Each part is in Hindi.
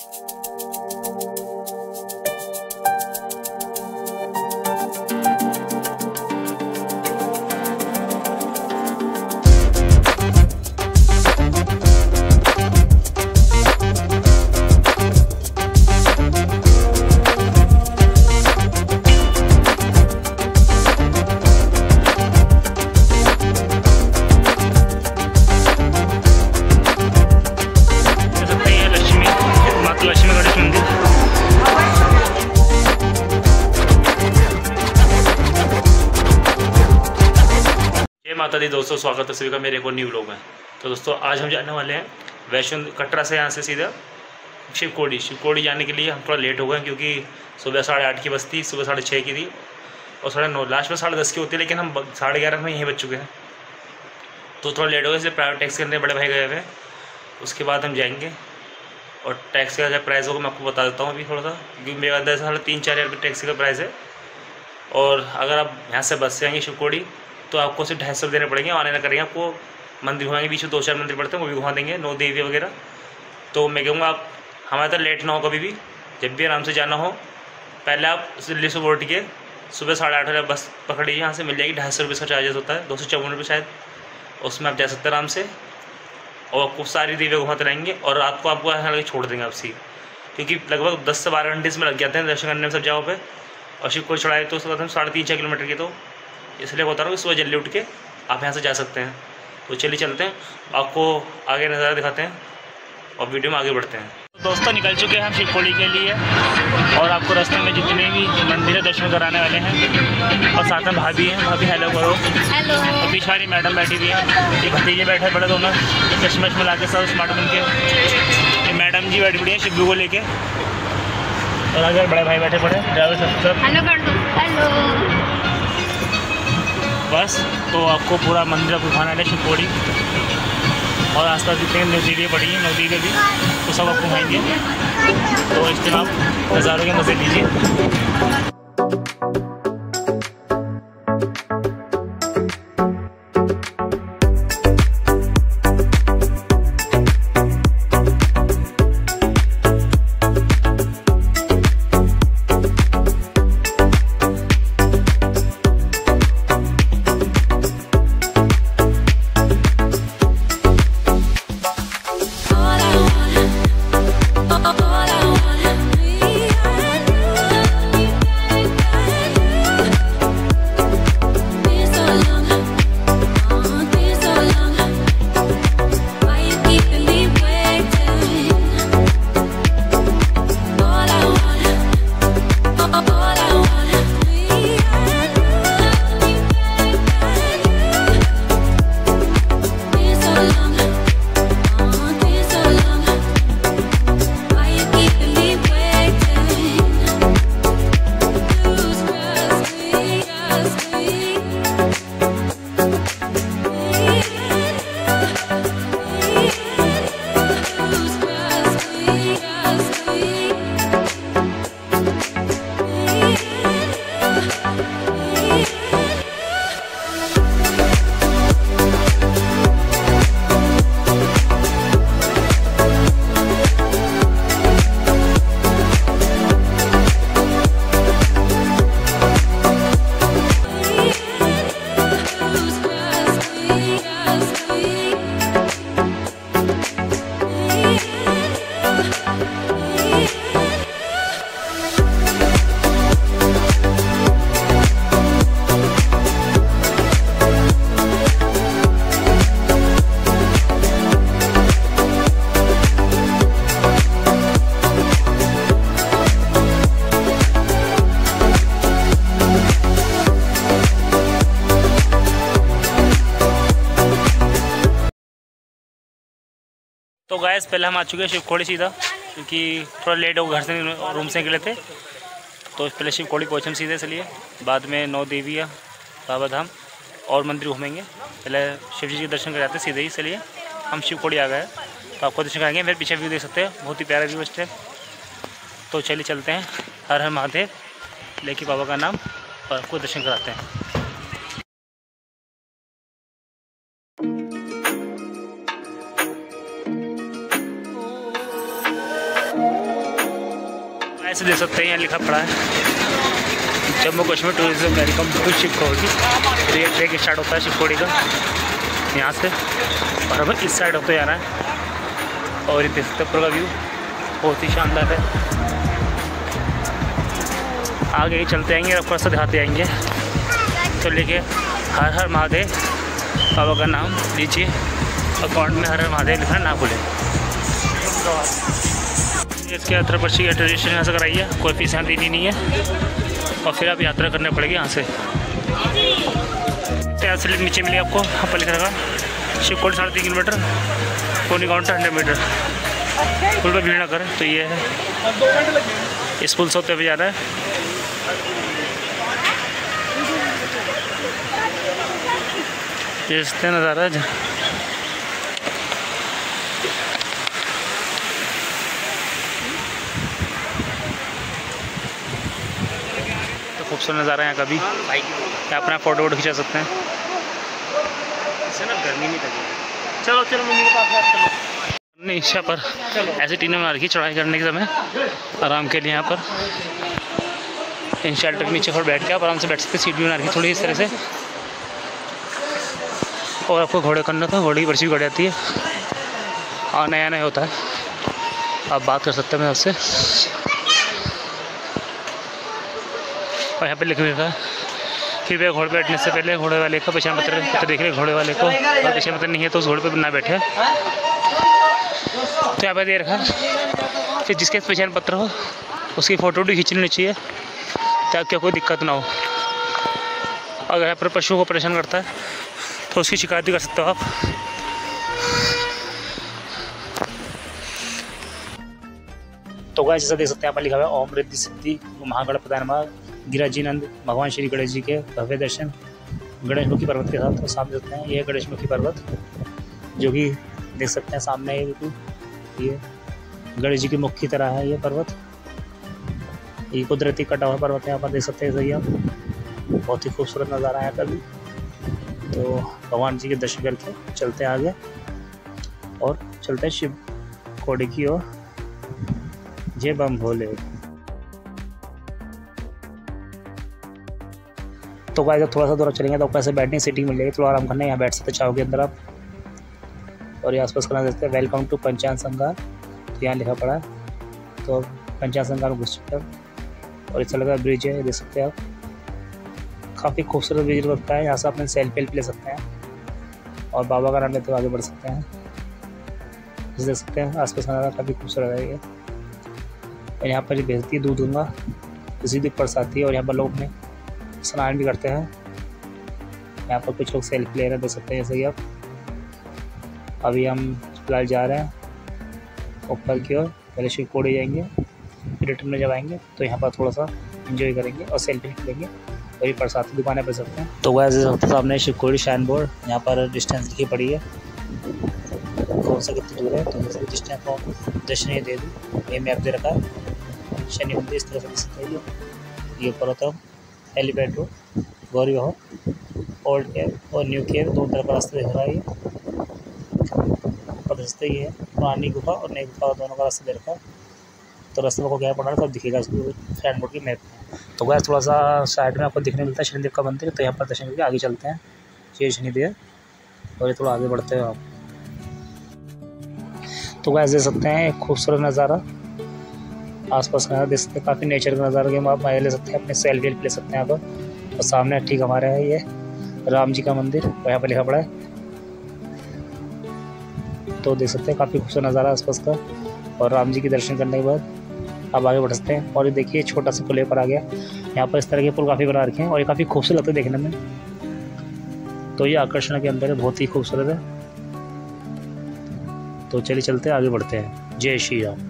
देख दी दोस्तों, स्वागत है सभी का। मेरे एक और न्यू लोग में। तो दोस्तों, आज हम जाने वाले हैं वैष्णो कटरा से यहाँ से सीधा शिवकोड़ी। शिवकोड़ी जाने के लिए हम थोड़ा लेट हो गए क्योंकि सुबह साढ़े आठ की बस थी सुबह साढ़े छः की थी और साढ़े नौ। लास्ट में साढ़े दस की होती है, लेकिन हम साढ़े ग्यारह में यहीं बच चुके हैं। तो थोड़ा लेट हो गया इसलिए प्राइवेट टैक्सी करने बड़े भाई गए हुए उसके बाद हम जाएँगे और टैक्सी का क्या प्राइस होगा, मैं आपको बता देता हूँ अभी थोड़ा सा, क्योंकि मेरे अंदर साढ़े तीन चार हज़ार टैक्सी का प्राइस है। और अगर आप यहाँ से बस से आएँगे शिवकोड़ी तो आपको सिर्फ़ ढाई सौ देने पड़ेंगे, आने करेंगे आपको, मंदिर घुमाएँगे, बीच में दो चार मंदिर पड़ते हैं, वो भी घुमा देंगे, नौ देवी वगैरह। तो मैं कहूँगा आप, हमारे तरह लेट ना हो कभी भी, जब भी आराम से जाना हो, पहले आप दिल्ली से उठ के सुबह साढ़े आठ बजे बस पकड़ लीजिए, यहाँ से मिल जाएगी, ढाई सौ रुपये का चार्जेस होता है, दो सौ चौवन रुपये शायद, उसमें आप जा सकते हैं आराम से, और आपको सारी देवियाँ घुमाते रहेंगे, और रात को आपको यहाँ लगे छोड़ देंगे आपसी क्योंकि लगभग दस से बारह घंटे इसमें लग जाते हैं, दर्शन करने में सब जगहों पर और शिव को चढ़ाए तो उसके बाद हम साढ़े तीन छः किलोमीटर की तो इसलिए बता रहा हूँ सुबह जल्दी उठ के आप यहाँ से जा सकते हैं। तो चलिए चलते हैं आपको आगे नज़ारा दिखाते हैं और वीडियो में आगे बढ़ते हैं। तो दोस्तों निकल चुके हैं हम शिवकोड़ी के लिए और आपको रास्ते में जितने भी मंदिर दर्शन कराने वाले हैं और साथ में भाभी हैं भाभी हेलो करो। हेलो और वाली मैडम बैठी हुई है ये भतीजे बैठे बड़े दोनों चश्मे वश्मे ला के सब स्मार्ट बन के। ये मैडम जी बैठी पड़ी हैं शिब्बू को लेके। और अगर बड़े भाई बैठे पड़े ड्राइवर सब सब। हेलो कर दो। हेलो बस तो आपको पूरा मंदिर आपको घुमाना है शिवपोड़ी और आसपास जितने नदीरें पड़ी हैं नदीरें भी तो सब आपको घुमाएँगे तो इस दिन आप नज़ारों के मज़े लीजिए। गैस पहले हम आ चुके हैं शिवखोड़ी सीधा, क्योंकि थोड़ा लेट हो, घर से रूम से निकले थे। तो पहले शिवखोड़ी पहुँचे हम सीधे इसलिए बाद में नौ देविया बाबा धाम और मंदिर घूमेंगे। पहले शिव जी के दर्शन कर जाते हैं, सीधे ही इसलिए हम शिवखोड़ी आ गए तो आपको दर्शन कराएँगे, फिर पीछे व्यू देख सकते हैं। बहुत ही प्यारा व्यू है तो चलिए चलते हैं। हर हर महादेव, लेके बाबा का नाम, और आपको दर्शन कराते हैं। ऐसे देख सकते हैं यहाँ लिखा पड़ा है। Jammu Kashmir tourism welcome to Shivkhori ये ट्रेक स्टार्ट होता है शिवखोड़ी का। यहाँ से। और हमें इस साइड होते जाना है। और ये देख सकते हैं पूरा व्यू बहुत ही शानदार है। आगे ही चलते आएँगे, और थोड़ा दिखाते आएँगे। तो लिखे हर हर महादेव बाबा का नाम लीजिए। अकाउंट में हर हर महादेव लिखना ना भूलें। इसके यात्रा पर्ची का रजिस्ट्रेशन यहाँ से कराइए कोई फ़ीस यहाँ देनी नहीं है। और फिर आप यात्रा करने पड़ेगी यहाँ से। तो यहाँ से नीचे मिले आपको यहाँ पर लिखा रहेगा शिवकोट साढ़े तीन किलोमीटर कोनी काउंटर हंड्रेड मीटर। पुल पर भीड़ ना करें तो ये है। इस पुल से होते हुए जा रहा है नज़ारा है। खूबसूरत नज़ारा है यहाँ का भी। यहाँ अपना फ़ोटो वोटो खिंचा सकते हैं। ना गर्मी नहीं लगेगी। चलो चलो मम्मी के पास चलो नहीं इच्छा पर ऐसे टीनें बना रखी चढ़ाई करने के समय। आराम के लिए यहाँ पर। इन शेल्टर के नीचे पर बैठ के आप आराम से बैठ सकते सीट भी बना रखी थोड़ी इस तरह से। और आपको घोड़े करना था घोड़े की पर्ची भी कट जाती है। और नया नया होता है। आप बात कर सकते हैं मैं उससे और यहाँ पे लिख भी रखा है कृपया घोड़े पे बैठने से पहले घोड़े वाले का पहचान पत्र पत्र देख रहे घोड़े वाले को अगर पहचान पत्र नहीं है तो उस घोड़े पे ना बैठे। तो यहाँ पे दे रखा। कि जिसके पहचान पत्र हो, उसकी फ़ोटो भी खींच लेनी चाहिए, ताकि कोई दिक्कत ना हो। अगर यहाँ पर पशुओं को परेशान करता है तो उसकी शिकायत भी कर सकते हो आप। तो गाइस, जैसा देख सकते हैं, यहाँ पर लिखा हुआ है, ओम रिद्धि सिद्धि महागण प्रधान गिराजीनंद भगवान श्री गणेश जी के भव्य दर्शन। गणेश मुखी पर्वत के साथ सामने देखते हैं, ये गणेश मुखी पर्वत, जो कि देख सकते हैं सामने है, बिल्कुल। ये गणेश जी की मुख की तरह है ये पर्वत। ये कुदरती कटा हुआ पर्वत है, यहाँ पर देख सकते हैं सही आप बहुत ही खूबसूरत नज़ारा है यहाँ तो भगवान जी के दर्शन करके चलते हैं आगे। और चलते हैं शिव कोड़ी की ओर। जय बम भोले। तो गाइस थोड़ा सा दूर चलेंगे तो आपको ऐसे बैठने सीटिंग मिल जाएगी। थोड़ा आराम करना यहाँ बैठ सकते चाहोगे अंदर आप। और ये आसपास करना देखते हैं वेलकम टू पंचायत संगार तो यहाँ लिखा पड़ा है। तो पंचायत संगार में घुस चुके हैं। और इस तरह ब्रिज है देख सकते हैं आप। काफ़ी खूबसूरत ब्रिज लगता है, यहाँ से अपने सेल्फी ले सकते हैं। और बाबा का नाम लेते हुए आगे बढ़ सकते हैं। देख सकते हैं, आसपास का काफ़ी खूबसूरत है ये। और यहाँ पर भेजती है दूध दूँगा किसी भी प्रसादी है और यहाँ पर लोग अपने स्नान भी करते हैं। यहाँ पर कुछ लोग सेल्फी ले रहे हैं, देख सकते हैं जैसे कि आप। अभी हम फ़िलहाल जा रहे हैं, ऊपर की ओर, पहले शिव कोड़ी जाएँगे रिटर्न में जब आएँगे तो यहाँ पर थोड़ा सा इन्जॉय करेंगे और सेल्फी लेंगे और ये प्रसाद की दुकानें पे सकते हैं। तो वैसे सामने शिव कोड़ी शाइन बोर्ड यहाँ पर डिस्टेंस लिखी पड़ी है। कौन सा कितनी दूर है? तो जैसे डिस्टेंस को दर्शन दे दूँ। ये मैप दे रखा है। शनि मंदिर इस तरह से सकते ये ऊपर होता है। एलिवेट रोड गौरी हो ओल्ड केव और न्यू केव दो तरफ़ रास्ता दिख रहा है ये। रास्ते ही है पुरानी गुफा और नई गुफा, दोनों का रास्ता दे रखा तो रास्ते को क्या पड़ा तब दिखेगा उसको फ़ैन बोर्ड की मैप में। तो गैस थोड़ा सा साइड में आपको दिखने मिलता है शनिदेव का मंदिर तो यहाँ पर दर्शन करके आगे चलते हैं। ये शनिदेव, और ये थोड़ा आगे बढ़ते हैं आप। तो गैस देख सकते हैं खूबसूरत नज़ारा। आसपास का नज़ारा देख सकते हैं, काफ़ी नेचर का नज़ारा गेम आप मज़ा ले सकते हैं, अपने सेल्फी ले सकते हैं यहाँ पर और सामने ठीक हमारा है ये, राम जी का मंदिर यहाँ पर लिखा पड़ा है। तो देख सकते हैं, काफ़ी खूबसूरत नज़ारा आसपास का, और राम जी के दर्शन करने के बाद आप आगे बढ़ सकते हैं। और ये देखिए, छोटा सा पुल पर आ गया। यहाँ पर इस तरह के पुल काफ़ी बना रखे हैं, और ये काफ़ी खूबसूरत लगता है देखने में। तो ये आकर्षण के अंदर है, बहुत ही खूबसूरत है। तो चलिए चलते हैं, आगे बढ़ते हैं। जय श्री राम।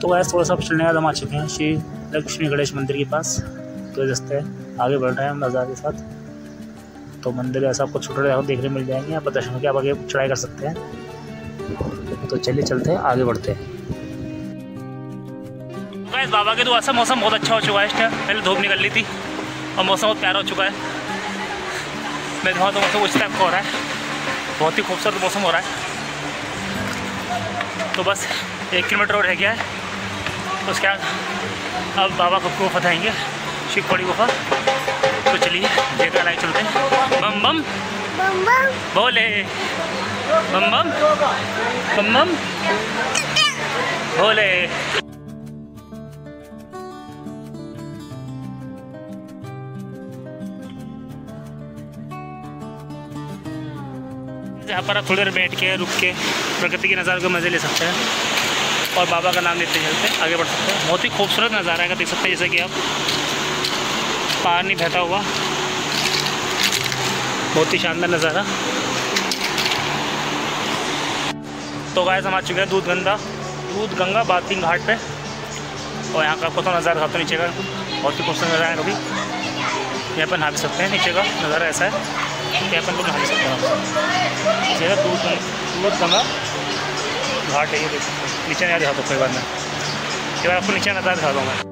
तो वैसे थोड़ा सा चलने का दम आ चुके हैं। श्री लक्ष्मी गणेश मंदिर के पास। तो रस्ते आगे बढ़ रहे हैं हम नज़ारे के साथ। तो मंदिर ऐसा आपको छोटे छोटे देखने मिल जाएँगे। आप दर्शन करके आप आगे चढ़ाई कर सकते हैं। तो चलिए चलते हैं, आगे बढ़ते हैं। बाबा के दुआ से मौसम बहुत अच्छा हो चुका है। इस टाइम पहले धूप निकल रही थी और मौसम बहुत प्यारा हो चुका है। मैं दिखाऊँ तो मौसम उस टाइप का हो रहा है। बहुत ही खूबसूरत मौसम हो रहा है। तो बस एक किलोमीटर और रह गया है। उसके बाद अब बाबा को गुफा बताएँगे शिवखोड़ी गुफा। तो चलिए जेकर लाइक चलते हैं। बम बम। बोले। बम बम। बम बम। बोले। जहाँ पर आप थोड़ी देर बैठ के रुक के प्रकृति के नज़ारे के मज़े ले सकते हैं। और बाबा का नाम लेते चलते आगे बढ़ सकते हैं। बहुत ही खूबसूरत नज़ारा है देख सकते हैं, जैसे कि आप पानी बहता हुआ। बहुत ही शानदार नज़ारा। तो गाय हम आ चुके हैं दूध गंगा दूध गंगा बाथिंग घाट पे। और यहाँ का आपको तो नज़ारा दिखाता नीचे का बहुत ही खूबसूरत नज़ारा है कभी यहाँ पर नहा भी सकते हैं, नीचे का नज़ारा ऐसा है। यहाँ पर नहा भी सकते हैं। नीचे दूध गंगा घाट है ये देख नीचे नहीं दिखाता, कोई बात नहीं। ये बार आपको नीचे नज़ारा दिखा दूँगा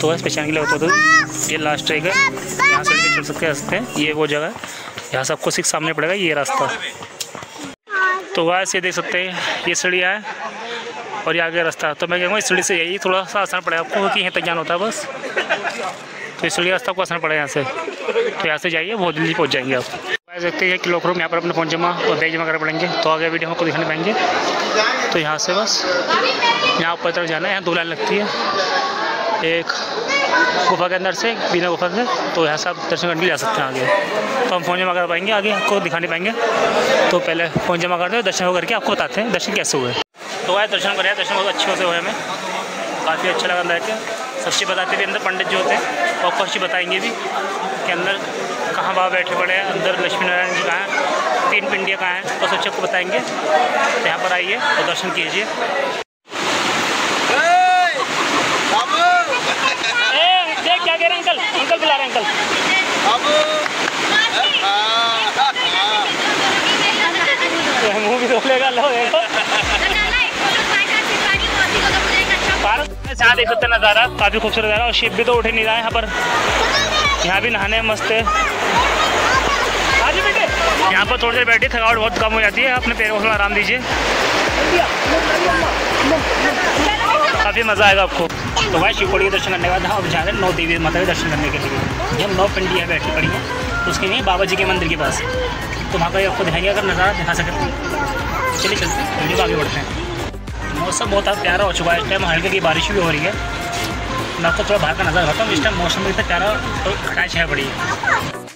तो बस पहचान के लिए होता तो ये लास्ट ट्रैक है। यहाँ से चल सकते हैं, ये वो जगह है। यहाँ से आपको सिर्फ़ सामने पड़ेगा, ये रास्ता। तो वहाँ से देख सकते हैं, ये सीढ़ियाँ है और ये आगे रास्ता। तो मैं कहूँगा इस सीढ़ी से यही थोड़ा सा आसान पड़ेगा, आपको क्योंकि यहाँ तक जाना होता है बस। तो इस सीढ़ी रास्ता आपको आसान पड़ेगा यहाँ से। तो यहाँ से जाइए, बहुत जल्दी पहुँच जाएँगे आप। देख सकते हैं कि लोग रूम यहाँ पर अपने फ़ोन जमा और बैग जमा कर पड़ेंगे। तो आगे वीडियो हमको दिखाने पाएँगे। तो यहाँ से बस, यहाँ ऊपर तरफ़ जाना है, यहाँ दो लाइन लगती है। एक गुफा के अंदर से, बिना गुफा से तो यहाँ से आप दर्शन करने के लिए जा सकते हैं आगे। तो हम फ़ोन जमा कर पाएँगे, आगे आपको दिखा नहीं पाएँगे। तो पहले फ़ोन जमा करते हैं, दर्शन करके आपको बताते हैं, दर्शन कैसे हुए। तो आए, दर्शन करें, दर्शन बहुत अच्छे होते हुए हमें। काफ़ी अच्छा लगा अंदर के सब चीज़ बताते भी, अंदर पंडित जो होते हैं, और कुछ बताएँगे भी, कि अंदर कहाँ बाबा बैठे पड़े हैं, अंदर लक्ष्मी नारायण जी कहाँ हैं, तीन पिंडियाँ कहाँ हैं तो सब आपको बताएँगे। तो यहाँ पर आइए और दर्शन कीजिए ए, देख क्या कह रहे हैं अंकल? अंकल बुला रहे हैं अंकल। मुँह भी धो लेगा लो देखो भारत देख सकते हैं नज़ारा काफ़ी खूबसूरत नज़ारा और शिप भी तो उठे नहीं रहा है यहाँ पर। यहाँ भी नहाने मस्त है। यहाँ पर थोड़ी देर बैठी थकावट बहुत कम हो जाती है। अपने पैरों को आराम दीजिए। काफ़ी मज़ा आएगा आपको। तो भाई शिवकोड़ी के दर्शन करने के बाद हम अब जा रहे हैं नौ देवी माता के दर्शन करने के लिए। हम नौ पिंडियाँ बैठी पड़ी हैं। तो उसके लिए बाबा जी के मंदिर के पास। तो वहाँ का आपको दिखाएँगे, अगर नज़ारा दिखा सकते हैं चलिए चलते हैं आगे बढ़ते हैं। मौसम बहुत प्यारा हो चुका है। इस टाइम हल्की की बारिश भी हो रही है। मैं आपको थोड़ा बाहर का नज़ारा दिखाता हूँ। इस टाइम मौसम इतना प्यारा और खटाई छाया पड़ी है।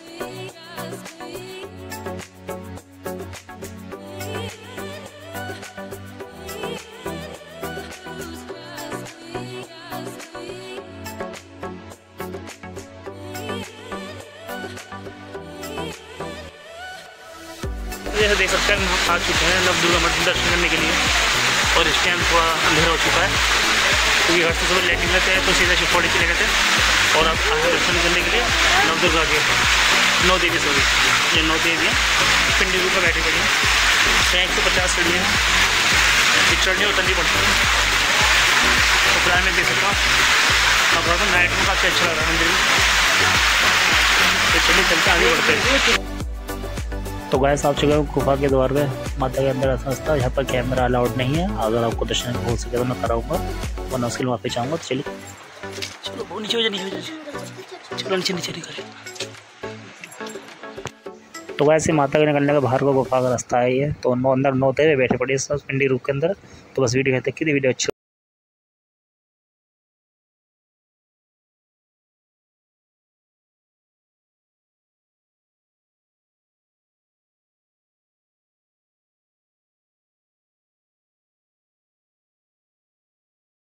जैसे देख सकते हैं आ चुके हैं नव दुर्गा मंदिर दर्शन करने के लिए। और इस टाइम थोड़ा अंधेरा हो चुका है, क्योंकि घर से सुबह लेट निकले थे तो सीधा शिवखोड़ी चले गए थे और अब आगे दर्शन करने के लिए नव दुर्गा के नौ देवी सॉरी ये नौ देवी हैं। पिंडी के ऊपर बैठी पड़ी हैं। एक सौ पचास सीढ़ियाँ हैं। चढ़नी उतरनी पड़ती है। तो फ़िलहाल मैं देख सकता हूँ। अब नाइट में काफ़ी अच्छा लग रहा है मंदिर में। चलिए चलते आगे बढ़ते हैं। तो गए आप हैं गुफा के द्वार पे माता के अंदर ऐसा रास्ता यहाँ पर कैमरा अलाउड नहीं है। अगर आपको दर्शन हो सके तो मैं कराऊँगा, वरना उसके लिए पे जाऊँगा तो चलिए। चलो नीचे हो जाए, नीचे चलो, नीचे नीचे निकले। तो वैसे माता के निकलने का बाहर का गुफा का रास्ता है ये। तो नौ, अंदर नौ थे बैठे पड़े पिंडी रूप के अंदर। तो बस वीडियो कहते कि वीडियो अच्छी